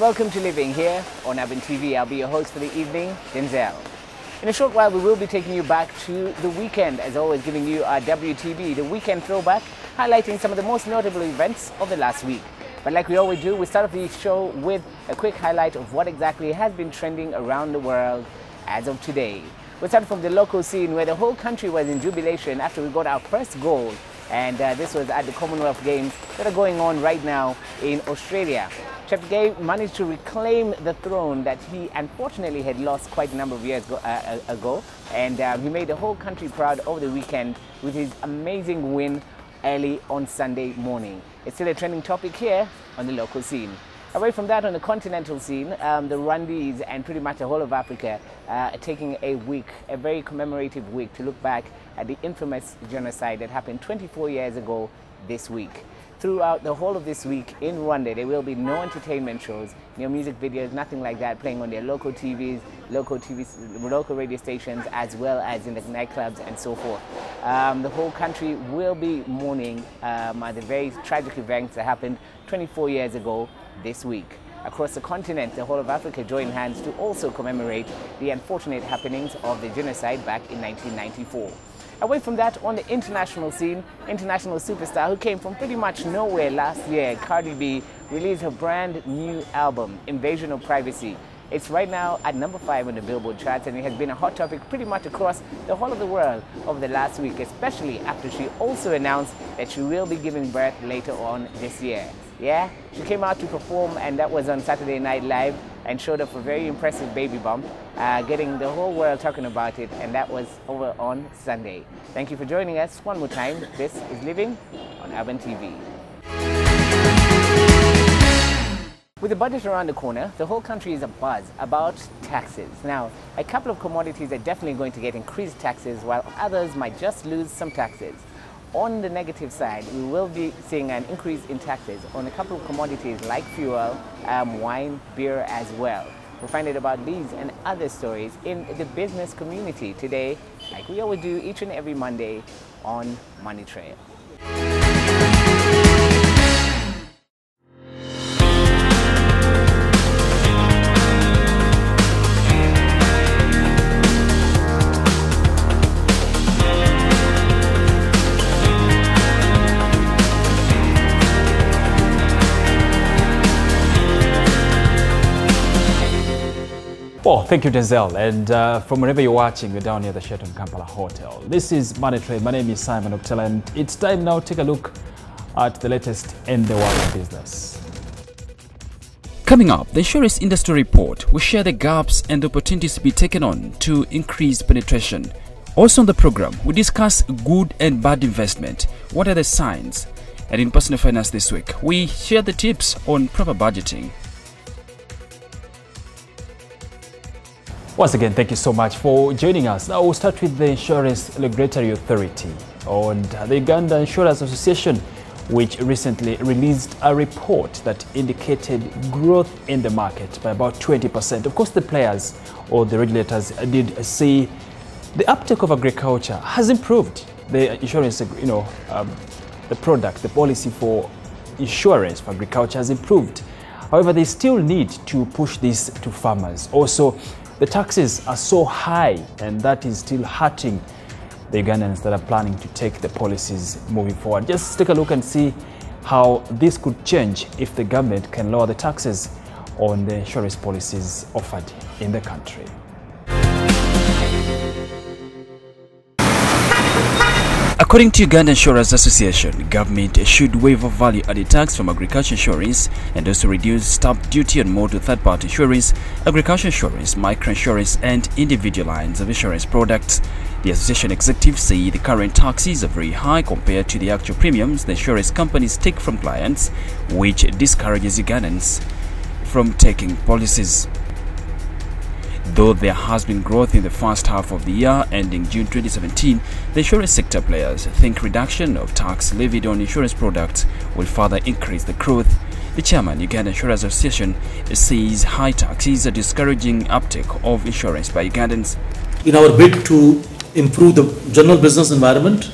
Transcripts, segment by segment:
and welcome to Living here on Urban TV. I'll be your host for the evening, Denzel. In a short while, we will be taking you back to the weekend, as always, giving you our WTB, the weekend throwback, highlighting some of the most notable events of the last week. But like we always do, we start off the show with a quick highlight of what exactly has been trending around the world as of today. We start from the local scene where the whole country was in jubilation after we got our first goal and uh, this was at the Commonwealth Games that are going on right now in Australia. Cheptegei managed to reclaim the throne that he unfortunately had lost quite a number of years uh, ago, and uh, he made the whole country proud over the weekend with his amazing win early on Sunday morning. It's still a trending topic here on the local scene. Away from that, on the continental scene, um, the Rwandese and pretty much the whole of Africa uh, are taking a week, a very commemorative week, to look back at the infamous genocide that happened 24 years ago this week. Throughout the whole of this week in Rwanda, there will be no entertainment shows, no music videos, nothing like that playing on their local TVs, local TV, local radio stations, as well as in the nightclubs and so forth. Um, the whole country will be mourning um, the very tragic events that happened 24 years ago this week. Across the continent, the whole of Africa joined hands to also commemorate the unfortunate happenings of the genocide back in 1994. Away from that, on the international scene, international superstar who came from pretty much nowhere last year, Cardi B, released her brand new album, Invasion of Privacy. It's right now at number five on the Billboard charts and it has been a hot topic pretty much across the whole of the world over the last week, especially after she also announced that she will be giving birth later on this year. Yeah, she came out to perform, and that was on Saturday Night Live, and showed off a very impressive baby bump, uh, getting the whole world talking about it, and that was over on Sunday. Thank you for joining us one more time. This is Living on Urban TV. With the budget around the corner, the whole country is abuzz about taxes. Now, a couple of commodities are definitely going to get increased taxes, while others might just lose some taxes. On the negative side, we will be seeing an increase in taxes on a couple of commodities like fuel, um, wine, beer as well. We'll find out about these and other stories in the business community today, like we always do each and every Monday on Money Trail. Thank you, Denzel. And uh, from wherever you're watching, we're down here at the Sheraton Kampala Hotel. This is Money Trail. My name is Simon Octel, and it's time now to take a look at the latest in the world of business. Coming up, the insurance industry report will share the gaps and the opportunities to be taken on to increase penetration. Also on the program, we discuss good and bad investment. What are the signs? And in personal finance this week, we share the tips on proper budgeting. Once again, thank you so much for joining us. Now we'll start with the Insurance Regulatory Authority and the Uganda Insurance Association, which recently released a report that indicated growth in the market by about 20%. Of course, the players or the regulators did say the uptake of agriculture has improved. The insurance, you know, um, the product, the policy for insurance for agriculture has improved. However, they still need to push this to farmers. Also, the taxes are so high, and that is still hurting the Ugandans that are planning to take the policies moving forward. Just take a look and see how this could change if the government can lower the taxes on the insurance policies offered in the country. According to Uganda Insurance Association, government should waive value-added tax from agriculture insurance and also reduce stamp duty on motor third-party insurance, agriculture insurance, microinsurance and individual lines of insurance products. The association executives say the current taxes are very high compared to the actual premiums the insurance companies take from clients, which discourages Ugandans from taking policies. Though there has been growth in the first half of the year ending June 2017, the insurance sector players think reduction of tax levied on insurance products will further increase the growth. The chairman, Uganda Insurance Association, says high taxes are discouraging uptake of insurance by Ugandans. In our bid to improve the general business environment,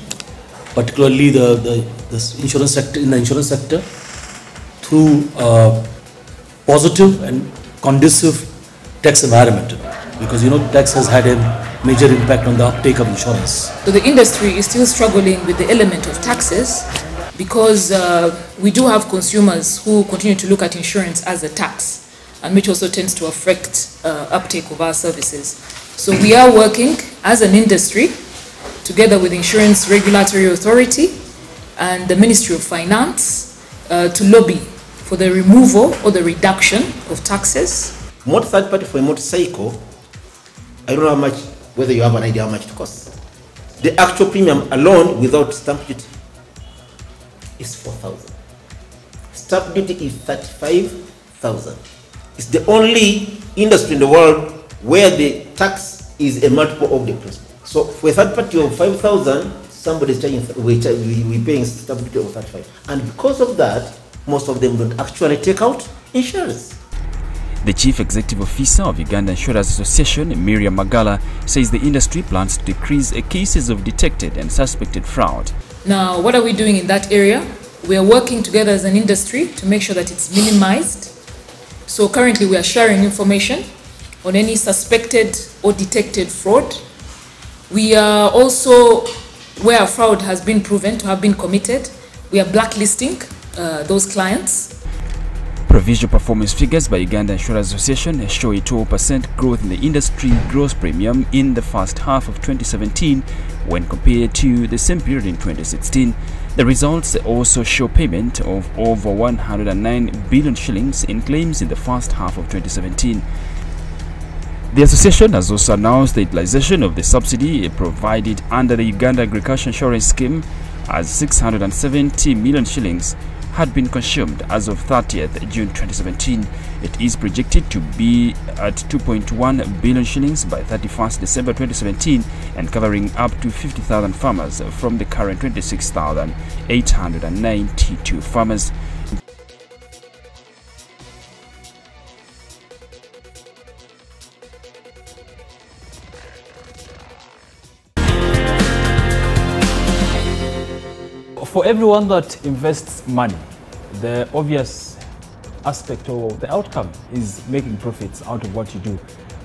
particularly the, the, the insurance sector in the insurance sector, through uh, positive and conducive tax environment because you know tax has had a major impact on the uptake of insurance. So the industry is still struggling with the element of taxes because uh, we do have consumers who continue to look at insurance as a tax and which also tends to affect uh, uptake of our services. So we are working as an industry together with Insurance Regulatory Authority and the Ministry of Finance uh, to lobby for the removal or the reduction of taxes. Motor third party for a motorcycle, I don't know how much, whether you have an idea how much it costs. The actual premium alone without stamp duty is 4,000. Stamp duty is 35,000. It's the only industry in the world where the tax is a multiple of the principal. So for a third party of 5,000, somebody is charging, we paying stamp duty of 35. And because of that, most of them don't actually take out insurance. The Chief Executive Officer of Uganda Insurers Association, Miriam Magala, says the industry plans to decrease cases of detected and suspected fraud. Now, what are we doing in that area? We are working together as an industry to make sure that it's minimized. So currently we are sharing information on any suspected or detected fraud. We are also, where fraud has been proven to have been committed, we are blacklisting uh, those clients Provisional performance figures by Uganda Insurance Association show a 12% growth in the industry gross premium in the first half of 2017 when compared to the same period in 2016. The results also show payment of over 109 billion shillings in claims in the first half of 2017. The association has also announced the utilization of the subsidy provided under the Uganda Agriculture Insurance Scheme as 670 million shillings had been consumed as of 30th June 2017. It is projected to be at 2.1 billion shillings by 31st December 2017 and covering up to 50,000 farmers from the current 26,892 farmers. For everyone that invests money, the obvious aspect or the outcome is making profits out of what you do.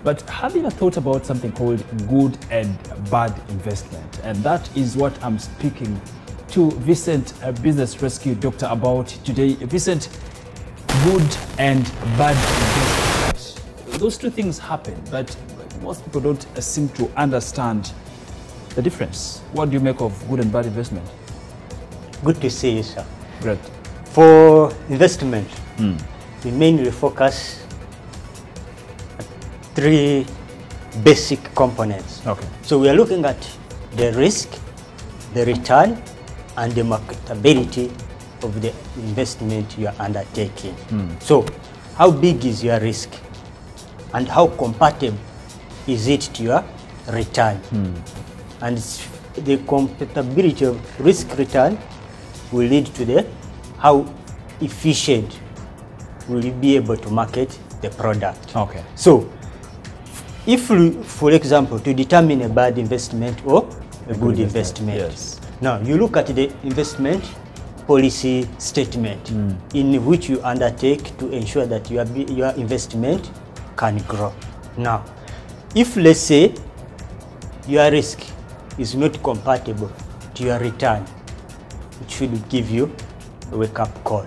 But have you ever thought about something called good and bad investment? And that is what I'm speaking to Vincent, a uh, business rescue doctor, about today. Vincent, good and bad investment. Those two things happen, but most people don't seem to understand the difference. What do you make of good and bad investment? Good to see you, sir. Great. For investment, hmm. we mainly focus three basic components. Okay. So we are looking at the risk, the return, and the marketability of the investment you are undertaking. Hmm. So, how big is your risk, and how compatible is it to your return? Hmm. And the compatibility of risk return will lead to the how efficient will you be able to market the product. Okay. So, if, we- for example, to determine a bad investment or a, good, investment, yes. now you look at the investment policy statement hmm. in which you undertake to ensure that your, your investment can grow. Now, if let's say your risk is not compatible to your return, it should give you a wake up call.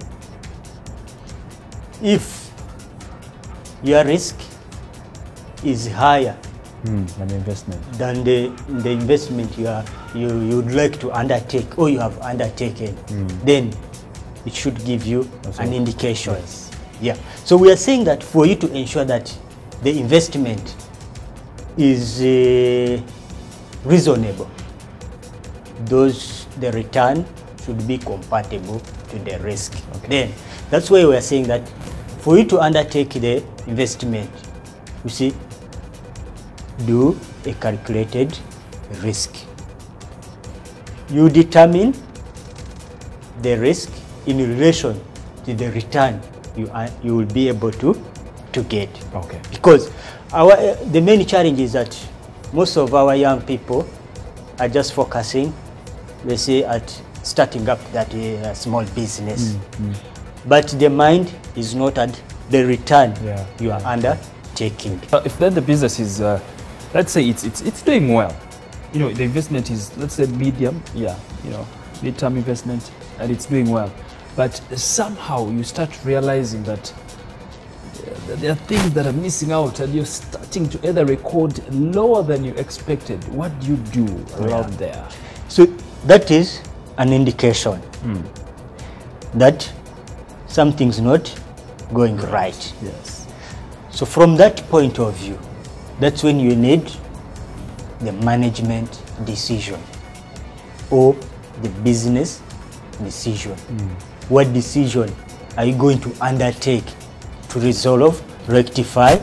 If your risk is higher An investment. than the, the investment you, are, you, you would like to undertake or you have undertaken, then it should give you an indication. Yeah. So we are saying that for you to ensure that the investment is uh, reasonable, those the return should be compatible to the risk. Then that's why we are saying that for you to undertake the investment, you see, do a calculated risk. You determine the risk in relation to the return you, are, you will be able to, to get. Okay. Because our, uh, the main challenge is that most of our young people are just focusing, let's say, at starting up that uh, small business. But the mind is not at the return Yeah, you are yeah. undertaking. If then the business is, uh, let's say it's, it's, it's doing well, you know, the investment is, let's say medium, yeah, you know, mid-term investment, and it's doing well. But somehow you start realizing that uh, there are things that are missing out and you're starting to either record lower than you expected. What do you do around there? So that is an indication that something's not going right. Yes. So from that point of view, that's when you need the management decision or the business decision. Mm. What decision are you going to undertake to resolve, rectify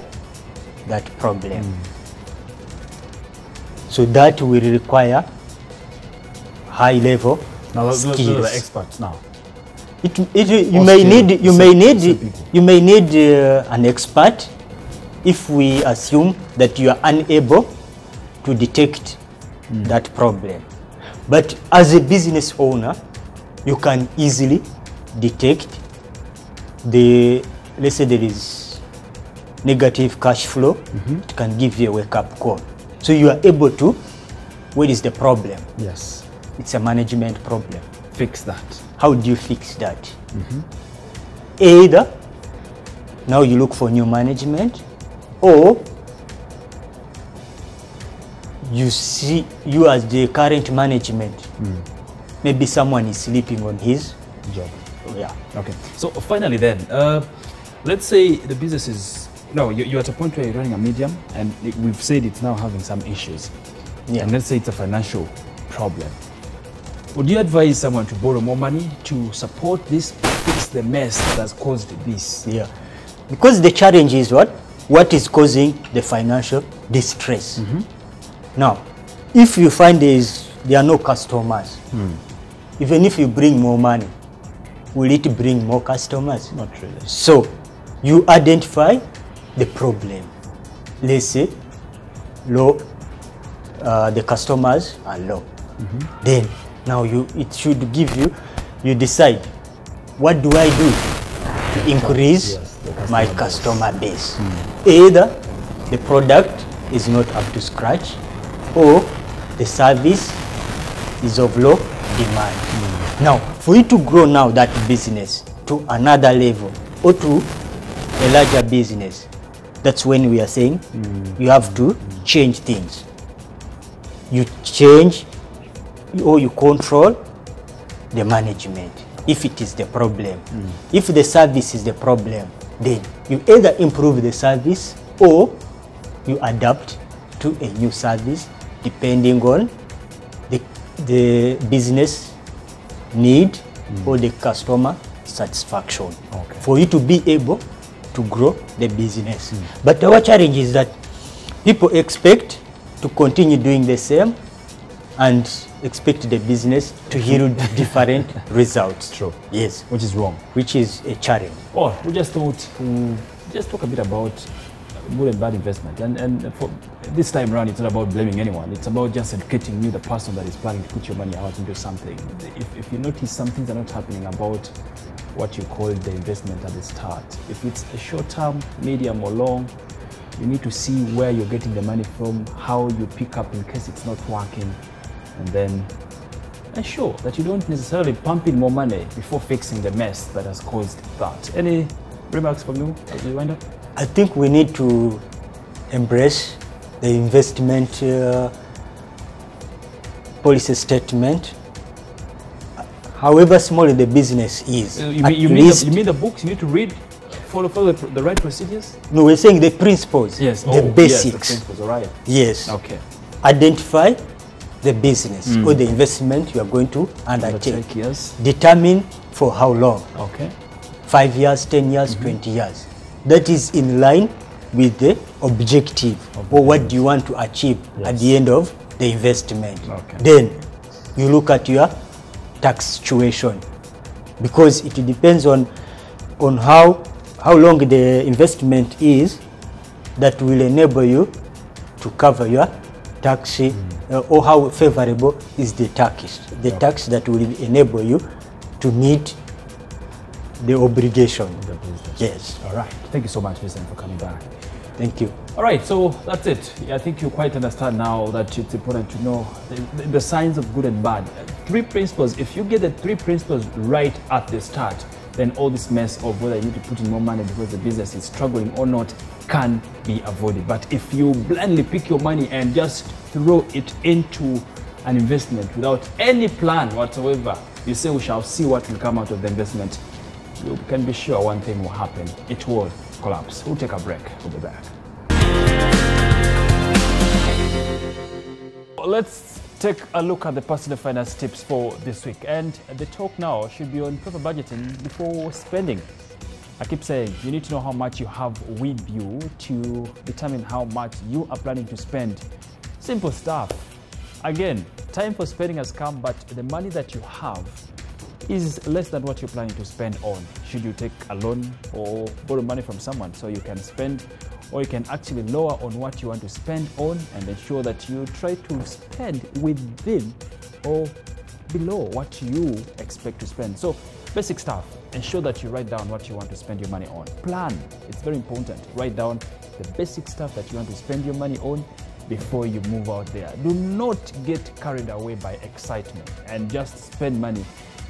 that problem? Mm. So that will require high level Now, those are the experts now. It, it, you Or may need you some- may need you may need uh, an expert if we assume that you are unable to detect that problem. But as a business owner, you can easily detect the let's say there is negative cash flow. It can give you a wake up call. So you are able to. What is the problem? Yes. It's a management problem. Fix that. How do you fix that? Either now you look for new management, or you see you as the current management. Maybe someone is sleeping on his Job. yeah. Okay. So finally, then, uh, let's say the business is no, you, you're at a point where you're running a medium, and it- we've said it's now having some issues. Yeah. And let's say it's a financial problem. Would you advise someone to borrow more money to support this, fix the mess that has caused this? Yeah. Because the challenge is what? What is causing the financial distress? Mm-hmm. Now, if you find there, is, there are no customers, hmm. even if you bring more money, will it bring more customers? Not really. So, you identify the problem. Let's say, low, uh, the customers are low. Mm-hmm. Then, now you, it should give you, you decide, what do I do to increase Yes, customer my base. customer base? Hmm. Either the product is not up to scratch, or the service is of low demand. Hmm. Now, for you to grow now that business to another level or to a larger business, that's when we are saying hmm. you have to change things. You change or you control the management if it is the problem. Mm. If the service is the problem, then you either improve the service or you adapt to a new service depending on the, the business need mm. or the customer satisfaction Okay. for you to be able to grow the business. Mm. But our challenge is that people expect to continue doing the same and expect the business to yield different results. True. Yes, Which is wrong. which is a challenge. Oh, we just thought to just talk a bit about good and bad investment. And, and for this time around, it's not about blaming anyone. It's about just educating you, the person that is planning to put your money out into something. If, if you notice some things are not happening about what you call the investment at the start, if it's a short term, medium, or long, you need to see where you're getting the money from, how you pick up in case it's not working, and then ensure that you don't necessarily pump in more money before fixing the mess that has caused that. Any remarks from you as we wind up? I think we need to embrace the investment uh, policy statement. However small the business is, Uh, you, mean, you, mean the, you mean the books you need to read, follow, follow the, the right procedures? no, we're saying the principles, Yes. the oh, Yes, the basics. principles, all right. Yes. Okay. Identify the business mm. or the investment you are going to undertake. Undertake, yes. Determine for how long. Okay. five years, 10 years, mm-hmm. 20 years. That is in line with the objective or what do you want to achieve at the end of the investment. Okay. Then you look at your tax situation because it depends on on how how long the investment is that will enable you to cover your tax uh, or how favorable is the tax the tax that will enable you to meet the obligation. The business. Yes. All right. Thank you so much, Vincent, for coming back. Thank you. All right, so that's it. I think you quite understand now that it's important to know the, the, signs of good and bad. Three principles. If you get the three principles right at the start, then all this mess of whether you need to put in more money because the business is struggling or not can be avoided. But if you blindly pick your money and just throw it into an investment without any plan whatsoever, you say we shall see what will come out of the investment. You can be sure one thing will happen. It will collapse. We'll take a break. We'll be back. Let's take a look at the personal finance tips for this week. And the talk now should be on proper budgeting before spending. I keep saying you need to know how much you have with you to determine how much you are planning to spend. Simple stuff. Again, time for spending has come, but the money that you have is less than what you're planning to spend on. Should you take a loan or borrow money from someone so you can spend, or you can actually lower on what you want to spend on and ensure that you try to spend within or below what you expect to spend. So, basic stuff. Ensure that you write down what you want to spend your money on. Plan. It's very important. Write down the basic stuff that you want to spend your money on before you move out there. Do not get carried away by excitement and just spend money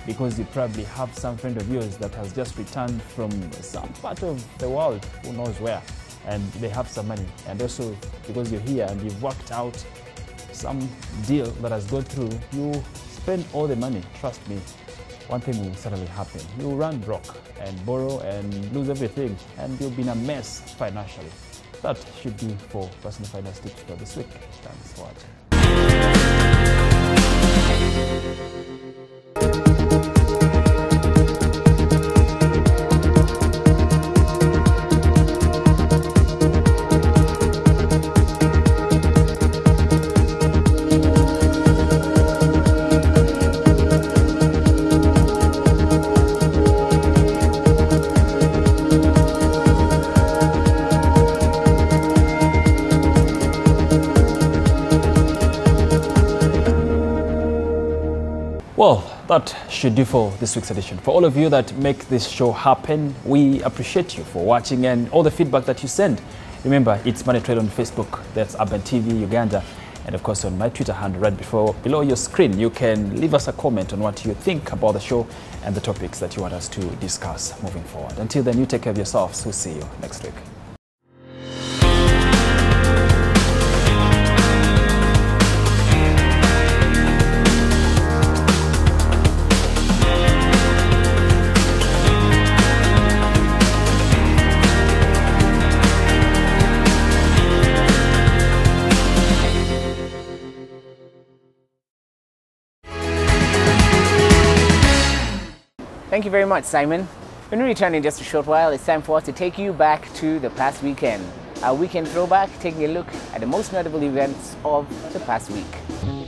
because you probably have some friend of yours that has just returned from some part of the world, who knows where, and they have some money. And also because you're here and you've worked out some deal that has gone through, you spend all the money. Trust me, one thing will certainly happen. You'll run broke and borrow and lose everything, and you'll be in a mess financially. That should be for personal finance tips for this week. Thanks for watching. That should do for this week's edition. For all of you that make this show happen, we appreciate you for watching and all the feedback that you send. Remember, it's Money Trail on Facebook, that's Urban TV Uganda, and of course on my Twitter handle right before below your screen, you can leave us a comment on what you think about the show and the topics that you want us to discuss moving forward. Until then, you take care of yourselves. We'll see you next week. Thank you very much, Simon. When we return in just a short while, it's time for us to take you back to the past weekend. Our weekend throwback, taking a look at the most notable events of the past week.